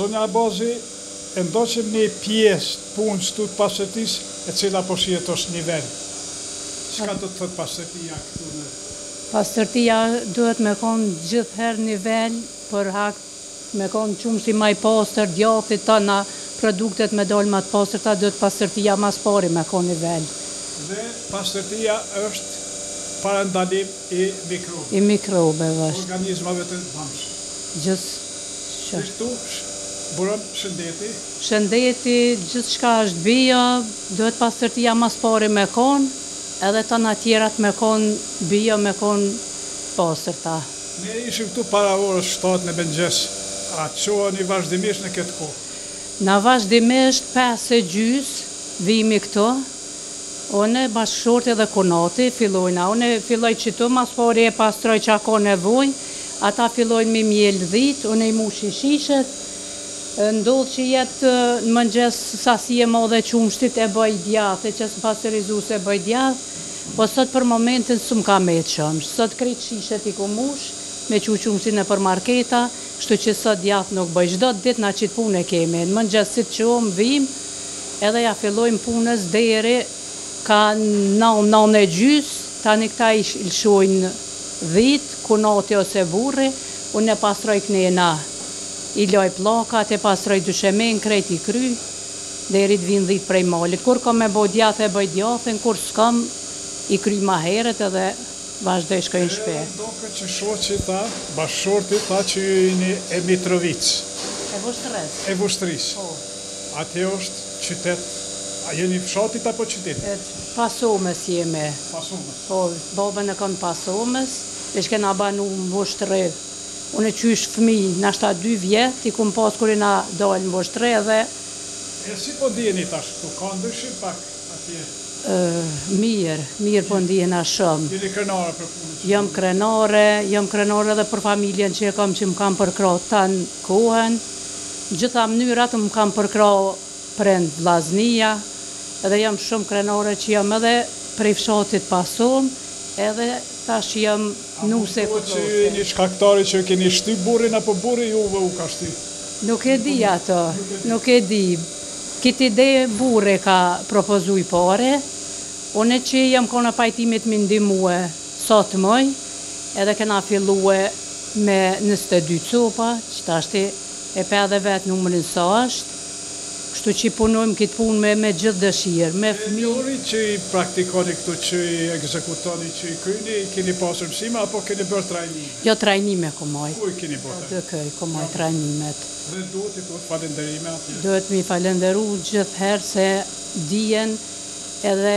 Zonja Abazi, e ndoqëm një pjesë të punës këtu të pastërtisë e cila po shihet që është nivel. Çka do të thotë pastërtia këtu në Pastërtia duhet me kon gjith her nivel për shkak me kon qumshi ma i pastër djathi tëna produktet me dal ma të pastërta duhet pastërtia mas pari me kon nivel. Dhe pastërtia është parandalim i mikrobeve. I mikrobeve është. Organizmave të dëmshëm. Gjithçka. Gjithshtu buron shëndeti. Shëndeti gjithçka është bio duhet pastërtia mas pari me kon. Edhe tana tjerat me kon bio me kon pastërta. Ne ishim këtu para orës shtatë në mëngjes, a çoheni vazhdimisht në këtë kohë? Na vazhdimisht pesë e gjys vimi këtu, unë, bashkëshorti dhe kunati fillojmë, unë filloj qitu mas pari e pastroj ça ka nevojë, ata fillojnë mi mjel dhitë, unë i mushi shishet, Ndodh që jet në mëngjes sasi e madhe e qumështit e bëj djathë e qes në pasterizuse e bëj djathë po sot për momentin s'um ka met qumësht sot krejt shishet i kom mush me qu qumështin nëpër marketa kështu që sot djathë nuk bëj çdo dit na qit punë e kemi në mëngjes si të çum vijm edhe ja fillojm punës deri ka nan nan e gjys tani këta i lshojn dhitë kunati ose burri un e pastroj knena I laj pllakat, e pastroj dyshemenë krejt i kryj, deri të vijnë dhitë prej malit, kur kam me bo djathë e bëj djathin, kur s'kam i kryj ma herët edhe vazhdoj shkoj në shtëpi. M'u doket që shoqi tha, bashkëshorti tha që ju jeni e Mitrovicës. E Vushtrrisë. E Vushtrrisë. Po. Atje është qytet, a jeni i fshatit apo qytetit? E Pasomës jemi. Pasomës. Po, babën e kam Pasomës, veç kena banu në Vushtrri. Unë qysh fëmij nashta dy vjet i kom pas kur jena dal n'Vushtrri edhe. E si po ndiheni tash këtu ka ndryshim pak atje. Mirë, mirë po ndihena shumë. Jeni krenare për punën që. Jom krenare, jom krenare edhe për familjen që e kam që më kanë përkrah tan kohën, gjitha mënyrat më kanë përkrah prind vllaznia dhe jom shumë krenare që jom edhe prej fshatit Pasomë edhe tash që jom. Nuse e kujt nuse. Thuhet që ju jeni shkaktari që e keni shti burrin apo burri juve u ka shti. Nuk e di atë, nuk e di. Kitë ide burri e ka propozu i pari. Unë që jam kon në pajtim me i ndihmue, sot moj, edhe kena fillue me nizet e dy copa, që tashti e pe edhe vetë numrin sa është. Kështu qi punojmë kit punë me me gjithë dëshirë, me fëmijë. Këto teori që i praktikoni këtu që i ekzekutoni që i kryni i keni pasur mësime apo keni bërë trajnime? Jo trajnime kom majt. Ku i keni bërë trajnimet? Në ADK i kom majt trajnimet. Dhe duhet t'i thuhet falenderime atje? Duhet me i falenderu gjithë herë se dijen edhe.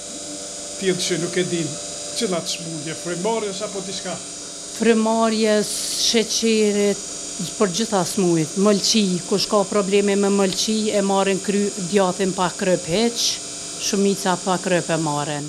Të tjerë që nuk e dinë cilat sëmundje, frymëmarrjes apo diçka. Frymëmarrjes, sheqerit, për gjitha smujt. Mëlçi, kush ka probleme me mëlçi e marrin kry djathin pa kryp hiç, shumica pa kryp e marrin.